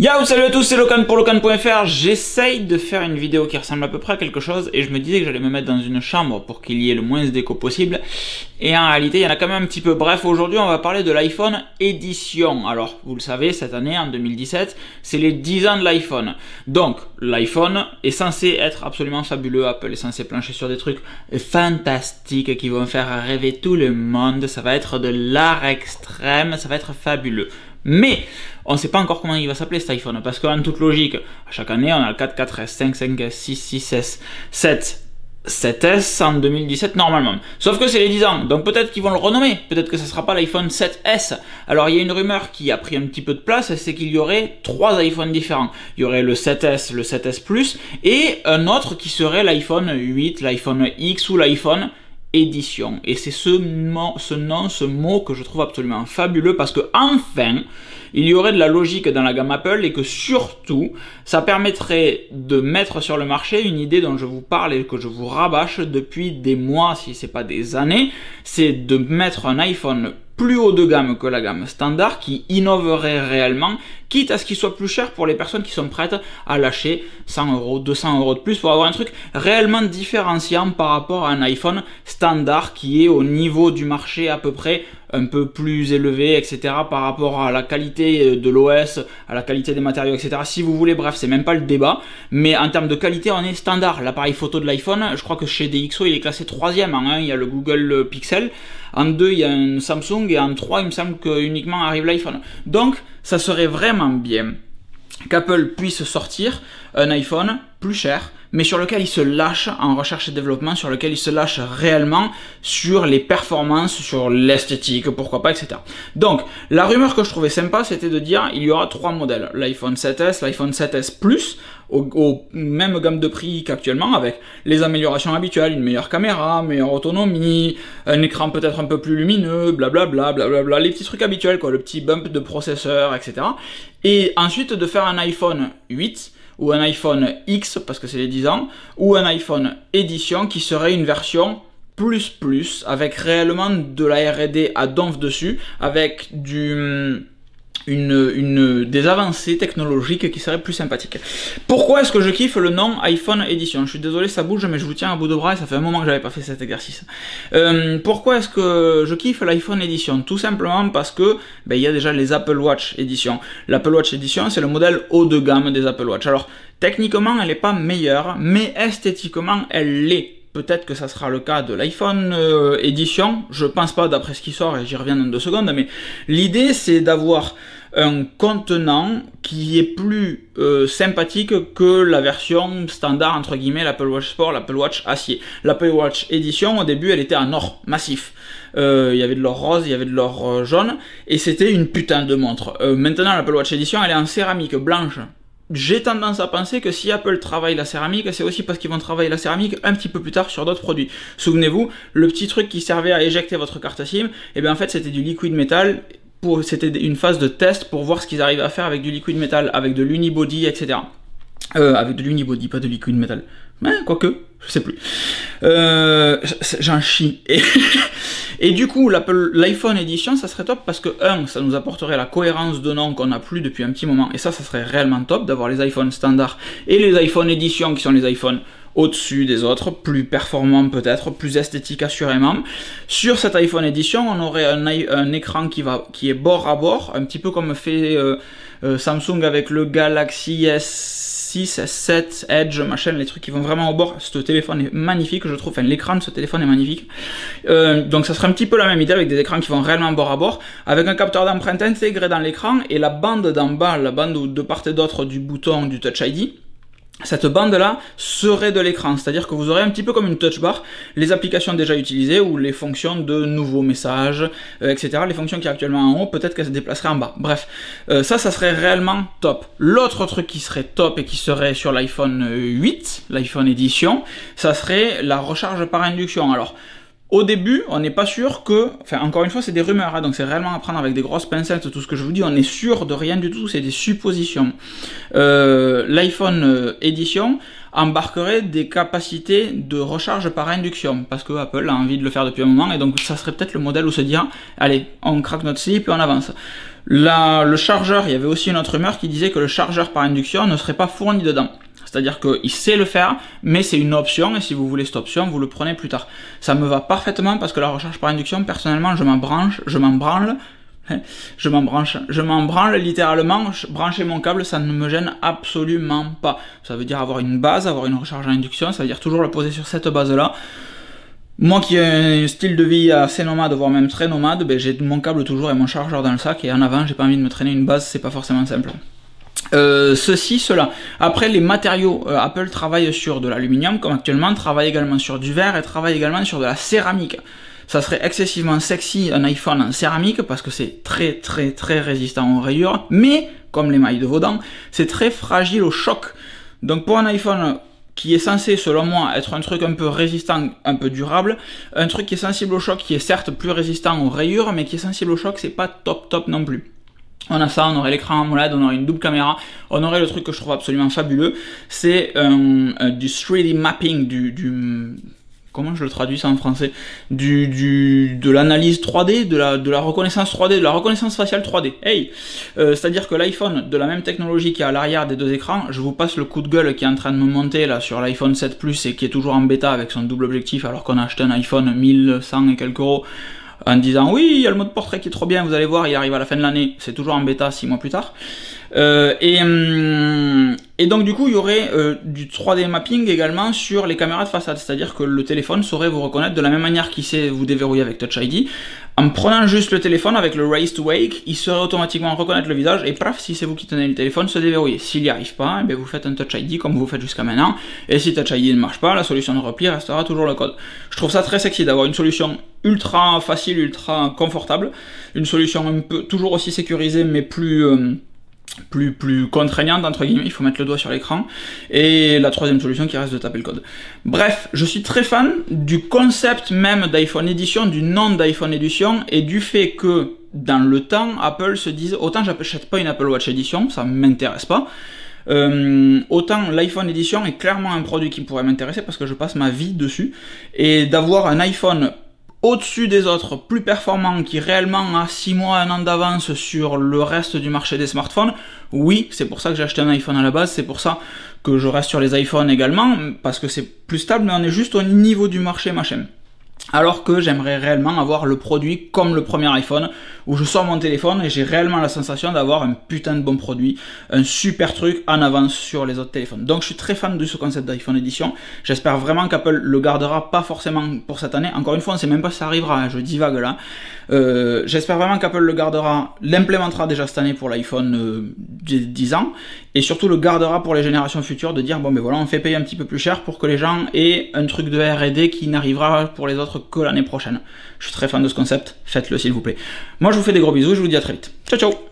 Yo, salut à tous, c'est Locan pour Locan.fr. J'essaye de faire une vidéo qui ressemble à peu près à quelque chose et je me disais que j'allais me mettre dans une chambre pour qu'il y ait le moins d'écho possible. Et en réalité, il y en a quand même un petit peu. Bref, aujourd'hui, on va parler de l'iPhone édition. Alors, vous le savez, cette année, en 2017, c'est les 10 ans de l'iPhone. Donc, l'iPhone est censé être absolument fabuleux. Apple est censé plancher sur des trucs fantastiques qui vont faire rêver tout le monde. Ça va être de l'art extrême, ça va être fabuleux. Mais on ne sait pas encore comment il va s'appeler cet iPhone, parce qu'en toute logique, à chaque année, on a le 4, 4S, 5, 5S, 6, 6S, 7, 7S en 2017 normalement. Sauf que c'est les 10 ans, donc peut-être qu'ils vont le renommer, peut-être que ce ne sera pas l'iPhone 7S. Alors il y a une rumeur qui a pris un petit peu de place, c'est qu'il y aurait trois iPhones différents. Il y aurait le 7S, le 7S Plus, et un autre qui serait l'iPhone 8, l'iPhone X ou l'iPhone édition. Et c'est ce, ce nom, ce mot que je trouve absolument fabuleux parce que enfin, il y aurait de la logique dans la gamme Apple et que surtout, ça permettrait de mettre sur le marché une idée dont je vous parle et que je vous rabâche depuis des mois, si c'est pas des années, c'est de mettre un iPhone plus haut de gamme que la gamme standard qui innoverait réellement, quitte à ce qu'il soit plus cher pour les personnes qui sont prêtes à lâcher 100 euros, 200 euros de plus pour avoir un truc réellement différenciant par rapport à un iPhone standard qui est au niveau du marché à peu près un peu plus élevé, etc. par rapport à la qualité de l'OS, à la qualité des matériaux, etc. Si vous voulez, bref, c'est même pas le débat. Mais en termes de qualité, on est standard. L'appareil photo de l'iPhone, je crois que chez DxO, il est classé troisième. En 1, il y a le Google Pixel. En 2, il y a un Samsung. Et en 3, il me semble que uniquement arrive l'iPhone. Donc, ça serait vraiment bien qu'Apple puisse sortir un iPhone plus cher, mais sur lequel il se lâche en recherche et développement, sur lequel il se lâche réellement sur les performances, sur l'esthétique, pourquoi pas, etc. Donc, la rumeur que je trouvais sympa, c'était de dire il y aura trois modèles. L'iPhone 7S, l'iPhone 7S Plus, au, même gamme de prix qu'actuellement, avec les améliorations habituelles, une meilleure caméra, meilleure autonomie, un écran peut-être un peu plus lumineux, blablabla, blablabla, les petits trucs habituels, quoi, le petit bump de processeur, etc. Et ensuite de faire un iPhone 8, ou un iPhone X, parce que c'est les 10 ans, ou un iPhone édition qui serait une version plus plus, avec réellement de la R&D à donf dessus, avec du une, une, des avancées technologiques qui seraient plus sympathiques. Pourquoi est-ce que je kiffe le nom iPhone Edition? Je suis désolé, ça bouge, mais je vous tiens à bout de bras et ça fait un moment que j'avais pas fait cet exercice. Euh, pourquoi est-ce que je kiffe l'iPhone Edition? Tout simplement parce que ben, il y a déjà les Apple Watch Edition. L'Apple Watch Edition, c'est le modèle haut de gamme des Apple Watch. Alors, techniquement, elle n'est pas meilleure, mais esthétiquement, elle l'est peut-être que ça sera le cas de l'iPhone euh, édition, je pense pas d'après ce qui sort et j'y reviens dans deux secondes, mais l'idée c'est d'avoir un contenant qui est plus euh, sympathique que la version standard entre guillemets l'Apple Watch Sport, l'Apple Watch acier. L'Apple Watch édition au début elle était en or massif. Euh, il y avait de l'or rose, il y avait de l'or jaune et c'était une putain de montre. maintenant l'Apple Watch édition elle est en céramique blanche j'ai tendance à penser que si Apple travaille la céramique, c'est aussi parce qu'ils vont travailler la céramique un petit peu plus tard sur d'autres produits. Souvenez-vous, le petit truc qui servait à éjecter votre carte SIM, et eh bien en fait c'était du liquide métal. C'était une phase de test pour voir ce qu'ils arrivaient à faire avec du liquide métal, avec de l'unibody, etc. Euh, avec de l'unibody, pas de liquide métal. Mais quoique, je sais plus. Euh, J'en chie. Et, du coup, l'iPhone édition, ça serait top parce que, un, ça nous apporterait la cohérence de nom qu'on n'a plus depuis un petit moment. Et ça, ça serait réellement top d'avoir les iPhones standards et les iPhone édition qui sont les iPhones au-dessus des autres, plus performants peut-être, plus esthétiques assurément. Sur cet iPhone édition, on aurait un, écran qui, va, qui est bord à bord, un petit peu comme fait euh, euh, Samsung avec le Galaxy S 6, S7, Edge, machin, les trucs qui vont vraiment au bord. Ce téléphone est magnifique, je trouve. Enfin, l'écran de ce téléphone est magnifique. Euh, donc, ça serait un petit peu la même idée avec des écrans qui vont réellement bord à bord, avec un capteur d'empreinte intégré dans l'écran et la bande d'en bas, la bande de part et d'autre du bouton du Touch ID cette bande-là serait de l'écran, c'est-à-dire que vous aurez un petit peu comme une touch bar les applications déjà utilisées ou les fonctions de nouveaux messages, euh, etc. Les fonctions qui sont actuellement en haut, peut-être qu'elles se déplaceraient en bas. Bref, euh, ça, ça serait réellement top. L'autre truc qui serait top et qui serait sur l'iPhone 8, l'iPhone édition, ça serait la recharge par induction. Alors, au début, on n'est pas sûr que, enfin encore une fois, c'est des rumeurs, hein, donc c'est réellement à prendre avec des grosses pincettes tout ce que je vous dis. On est sûr de rien du tout, c'est des suppositions. Euh, L'iPhone euh, édition embarquerait des capacités de recharge par induction, parce que Apple a envie de le faire depuis un moment, et donc ça serait peut-être le modèle où se dire, allez, on craque notre slip et on avance. le chargeur, il y avait aussi une autre rumeur qui disait que le chargeur par induction ne serait pas fourni dedans. C'est-à-dire qu'il sait le faire, mais c'est une option, et si vous voulez cette option, vous le prenez plus tard. Ça me va parfaitement parce que la recharge par induction, personnellement, je m'en branche, je m'en branle, je m'en je branle littéralement, brancher mon câble, ça ne me gêne absolument pas. Ça veut dire avoir une base, avoir une recharge à induction, ça veut dire toujours le poser sur cette base-là. Moi qui ai un style de vie assez nomade, voire même très nomade, ben j'ai mon câble toujours et mon chargeur dans le sac, et en avant, j'ai pas envie de me traîner une base, c'est pas forcément simple. Euh, ceci, cela. Après, les matériaux, euh, Apple travaille sur de l'aluminium, comme actuellement, travaille également sur du verre et travaille également sur de la céramique. Ça serait excessivement sexy un iPhone en céramique parce que c'est très très très résistant aux rayures, mais comme les mailles de vos dents, c'est très fragile au choc. Donc pour un iPhone qui est censé, selon moi, être un truc un peu résistant, un peu durable, un truc qui est sensible au choc, qui est certes plus résistant aux rayures, mais qui est sensible au choc, c'est pas top top non plus. On a ça, on aurait l'écran AMOLED, on aurait une double caméra, on aurait le truc que je trouve absolument fabuleux, c'est euh, du 3D mapping, du, du, comment je le traduis ça en français, du, de l'analyse 3D, de la, de la reconnaissance 3D, de la reconnaissance faciale 3D. Hey, euh, c'est-à-dire que l'iPhone de la même technologie qui est à l'arrière des deux écrans, je vous passe le coup de gueule qui est en train de me monter là sur l'iPhone 7 Plus et qui est toujours en bêta avec son double objectif alors qu'on a acheté un iPhone 1100 et quelques euros en disant oui, il y a le mode portrait qui est trop bien, vous allez voir, il arrive à la fin de l'année, c'est toujours en bêta 6 mois plus tard. Euh, et, hum, et, donc du coup, il y aurait euh, du 3D mapping également sur les caméras de façade, c'est-à-dire que le téléphone saurait vous reconnaître de la même manière qu'il sait vous déverrouiller avec Touch ID. En prenant juste le téléphone avec le Raise to Wake, il saurait automatiquement reconnaître le visage et paf, si c'est vous qui tenez le téléphone, se déverrouiller. S'il n'y arrive pas, eh vous faites un Touch ID comme vous faites jusqu'à maintenant. Et si Touch ID ne marche pas, la solution de repli restera toujours le code. Je trouve ça très sexy d'avoir une solution ultra facile, ultra confortable, une solution un peu toujours aussi sécurisée mais plus euh, plus, plus contraignante, entre guillemets, il faut mettre le doigt sur l'écran, et la troisième solution qui reste de taper le code. Bref, je suis très fan du concept même d'iPhone Edition, du nom d'iPhone Edition, et du fait que, dans le temps, Apple se dise, autant j'achète pas une Apple Watch Edition, ça m'intéresse pas, euh, autant l'iPhone Edition est clairement un produit qui pourrait m'intéresser parce que je passe ma vie dessus, et d'avoir un iPhone au-dessus des autres, plus performant, qui réellement a 6 mois, un an d'avance sur le reste du marché des smartphones, oui, c'est pour ça que j'ai acheté un iPhone à la base, c'est pour ça que je reste sur les iPhones également, parce que c'est plus stable, mais on est juste au niveau du marché machin. Alors que j'aimerais réellement avoir le produit comme le premier iPhone, où je sors mon téléphone et j'ai réellement la sensation d'avoir un putain de bon produit, un super truc en avance sur les autres téléphones. Donc je suis très fan de ce concept d'iPhone Edition. J'espère vraiment qu'Apple le gardera, pas forcément pour cette année. Encore une fois, on sait même pas si ça arrivera, hein, je divague là. Euh, j'espère vraiment qu'Apple le gardera, l'implémentera déjà cette année pour l'iPhone 10 euh, ans, et surtout le gardera pour les générations futures de dire bon ben voilà, on fait payer un petit peu plus cher pour que les gens aient un truc de R&D qui n'arrivera pour les autres que l'année prochaine. Je suis très fan de ce concept, faites-le s'il vous plaît. Moi je vous fais des gros bisous, je vous dis à très vite. Ciao ciao